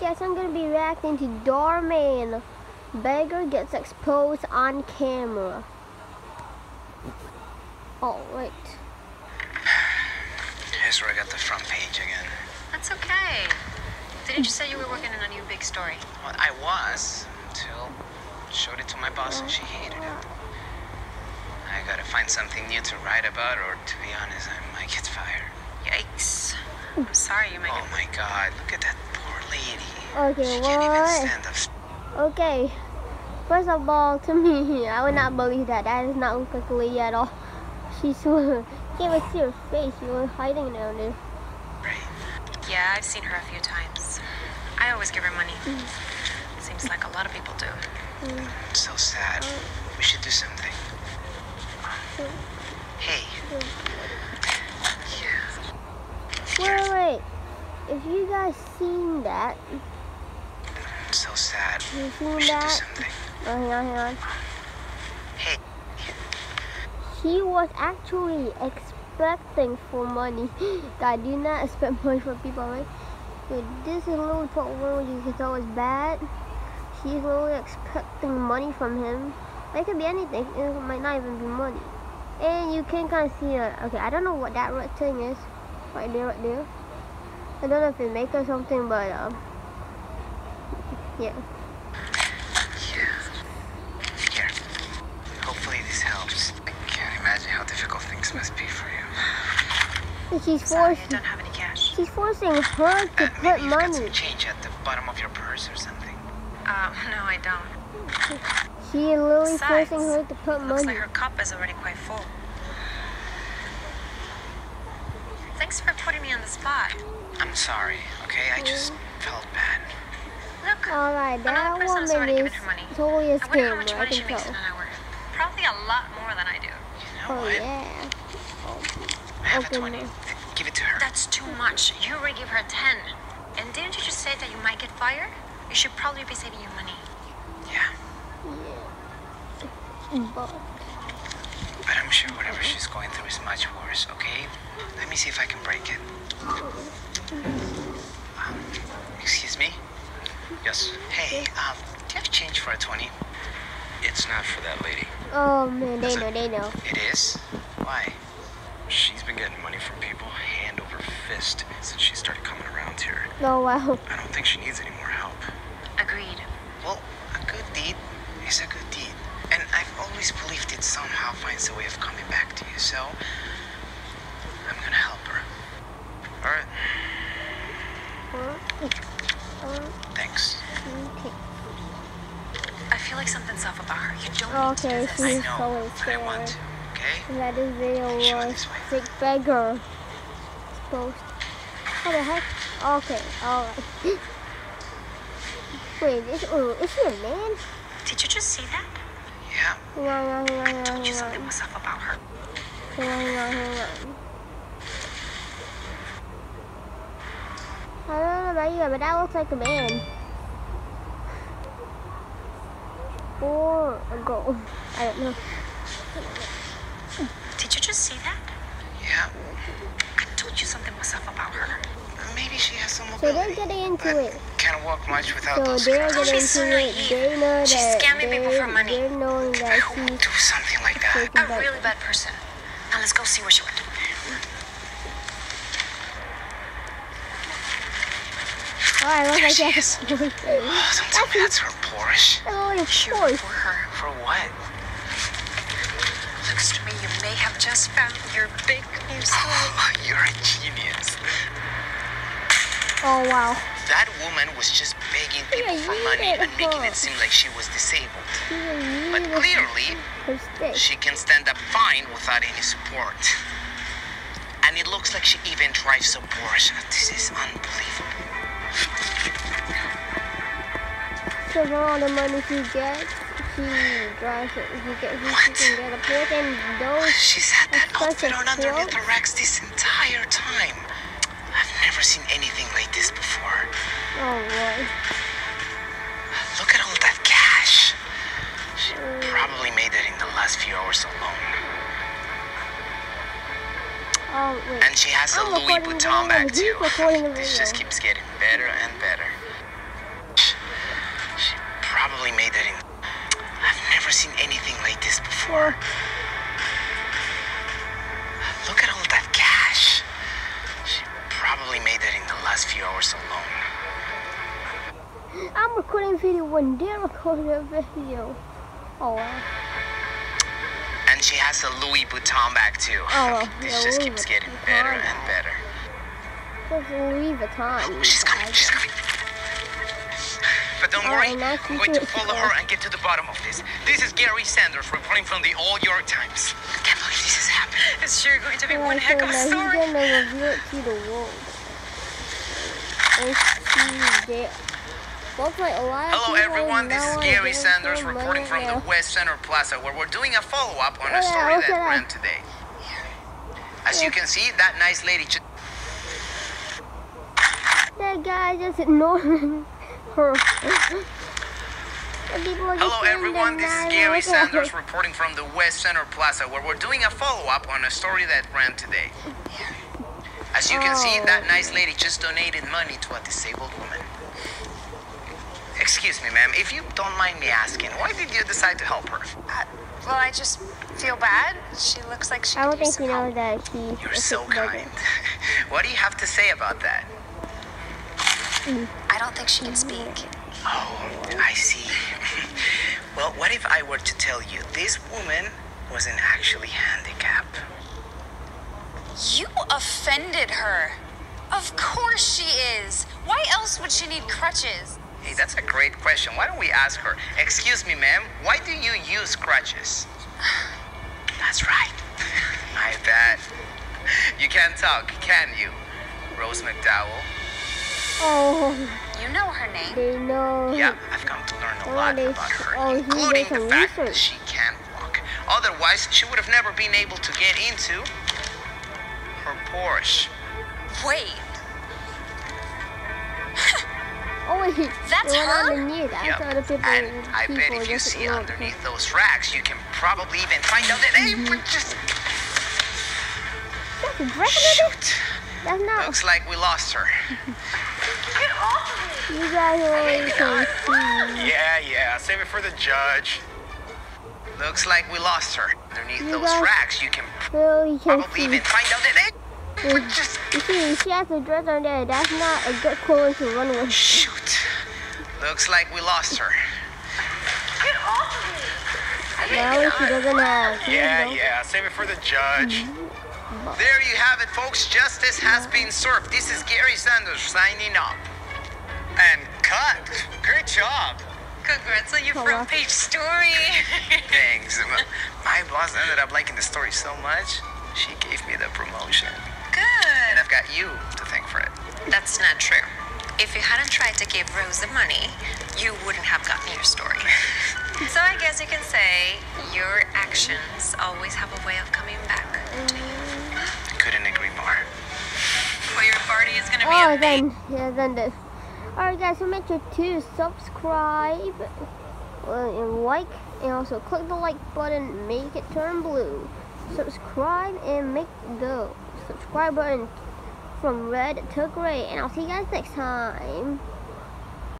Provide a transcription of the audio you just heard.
guys, I'm gonna be reacting to Dhar Mann. Beggar gets exposed on camera. Oh, wait. Here's where I got the front page again. That's okay. Didn't you say you were working on a new big story? Well, I was until showed it to my boss and she hated it. I gotta find something new to write about, or to be honest, I might get fired. Yikes. I'm sorry you might Oh my god, look at that poor lady. Okay, she can't even what? stand up. Okay. First of all, to me, I would not believe that. That does not look like a at all. She's can't even see her face. She was hiding down there. Right. Yeah, I've seen her a few times. I always give her money. Mm. Seems like a lot of people do. It's so sad. We should do something. Mm. Hey. Yeah. Wait, wait. If you guys seen that, It's so sad. you seen do that? something. Oh, hang on, hang on. Hey. He was actually expecting for money. God, do not expect money from people, right? But this is one where you can tell it's bad. She's literally expecting money from him. It could be anything. It might not even be money. And you can kind of see it. Okay, I don't know what that red thing is. Right there, right there. I don't know if it make or something, but um, yeah. Yeah. Here. Hopefully this helps. I can't imagine how difficult things must be for you. And she's Sorry, I forcing, don't have any cash. she's forcing her to Uh, put maybe you've got money. some change at the bottom of your purse or something. Uh, no, I don't. She literally Besides, forcing her to put Looks money. like her cup is already quite full. Thanks for putting me on the spot. I'm sorry, okay? I just mm-hmm. felt bad. Look, oh Alright, that another person has woman already is given her money. totally a I wonder how scammer, much money she makes in an hour. Probably a lot more than I do. You know Oh what? yeah. I have Okay, a 20. no. Give it to her. That's too much. You already gave her a 10. And didn't you just say that you might get fired? You should probably be saving your money. Yeah. Yeah. Mm. But But I'm sure whatever she's going through is much worse, okay? Let me see if I can break it. Um, excuse me? Yes, Hey, um, do you have change for a 20? it's not for that lady. oh man, they know, they know. It is? Why? She's been getting money from people hand over fist since she started coming around here. Oh wow. I don't think she needs any more help. Agreed. Well, a good deed is a good deed. And I've always believed it somehow finds a way of coming back to you, so I'm gonna help her. Alright, thanks. Okay. I feel like something's off about her. You don't need to do Okay, this. I she's know, totally but I want scared. to, okay? That this video Sure, was this way. sick beggar. Supposed. What the heck? Okay, alright. Wait, is, oh, is she a man? Did you just see that? Yeah, Hang on, hang on, hang on, Told you something was up about her. Hang on, hang on, hang on. I don't know about you, but that looks like a man. Or a girl. I don't know. Did you just see that? yeah. I told you something was up about her. Maybe she has some So mobility. they're getting into but it. Can't walk much without So those they're scars. getting She's so into it. naive. They know She's that scamming people they're, for money. they're knowing I that won't she's do something like that. taking A back. really bad person. Now let's go see where she went. Oh, I look There she that. is. Oh, don't tell me that's her Porsche. Oh, of Sure course. for her. For what? Looks to me you may have just found your big new story. Oh, you're a genius. Oh, wow. That woman was just begging people Yeah, for money and making it seem like she was disabled. But clearly, she can stand up fine without any support. And it looks like she even drives a Porsche. This is unbelievable. So for all the money she gets, she drives it. She, get, can get a Porsche and those. She's had that outfit on underneath her racks this entire time never seen anything like this before. Oh, boy! Look at all that cash. She probably made that in the last few hours alone. Oh, wait. And she has a Louis Vuitton bag, too. This just keeps getting better and better. She probably made that in... I've never seen anything like this before. last few hours alone. I'm recording video when they record a video. Oh wow. And she has a Louis Vuitton bag too. Oh, this yeah, just Louis keeps getting Vuitton. better and better. It's Louis Vuitton. Oh, she's coming, she's coming. But don't All worry, I'm going to follow her and get to the bottom of this. This is Gary Sanders reporting from the All York Times. I can't believe this has happened. It's sure going to be oh, one heck of a story. He's gonna review it to the world. Hello everyone, this is Gary Sanders reporting from the. West Center Plaza where we're doing a follow-up on a story that ran today. As you can see, that nice lady just That guy just ignoring her. People are just Hello everyone, this is Gary Sanders reporting from the West Center Plaza where we're doing a follow-up on a story that ran today. As you can see, Oh. that nice lady just donated money to a disabled woman. Excuse me, ma'am, if you don't mind me asking, why did you decide to help her? Uh, well, I just feel bad. She looks like she I don't think some you know help. that he. You're so kind. what do you have to say about that? I don't think she can speak. Oh, I see. well, what if I were to tell you this woman wasn't actually handicapped? You offended her. Of course she is. Why else would she need crutches? Hey, that's a great question. Why don't we ask her? Excuse me, ma'am, why do you use crutches? That's right. I bet. You can't talk, can you? Rose McDowell? Oh, You know her name. they know. Yeah, I've come to learn a Oh, lot they- about her, oh, including the some fact that she can't walk. Otherwise, she would have never been able to get into her Porsche. Wait, Oh wait, That's they went on her? the news. I Yep. saw the people. And I people bet if you see ignored underneath those racks, you can probably even find out that they were mm-hmm. just That's shoot. That's not. Looks like we lost her. You guys already can see. Yeah, yeah. Save it for the judge. Looks like we lost her. Underneath You those racks, you can Well, you can probably see. even find out that they were You see, she has a dress on there. That's not a good clothes to run with. shoot. Looks like we lost her. Get off of me. Now she doesn't have. Yeah, know. yeah. Save it for the judge. Mm-hmm. There you have it, folks. Justice has been served. This is Gary Sanders signing up. And cut. Great job. Congrats on your Oh, front page story. Thanks. My boss ended up liking the story so much, she gave me the promotion. And I've got you to thank for it. That's not true. If you hadn't tried to give Rose the money, you wouldn't have gotten your story. so I guess you can say your actions always have a way of coming back to you. Couldn't agree more. Well, your party is gonna be Oh, a then, yeah, then this. Alright, guys, so make sure to subscribe and like, and also click the like button, make it turn blue. Subscribe and make the subscribe button from red to gray. And I'll see you guys next time.